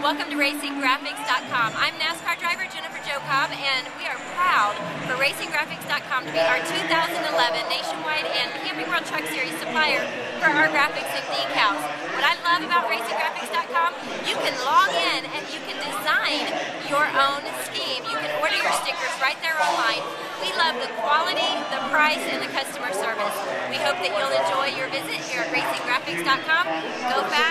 Welcome to RacingGraphics.com. I'm NASCAR driver Jennifer Jo Cobb, and we are proud for RacingGraphics.com to be our 2011 Nationwide and Camping World Truck Series supplier for our graphics and decals. What I love about RacingGraphics.com, you can log in and you can design your own scheme. You can order your stickers right there online. We love the quality, the price, and the customer service. We hope that you'll enjoy your visit here at RacingGraphics.com. Go fast.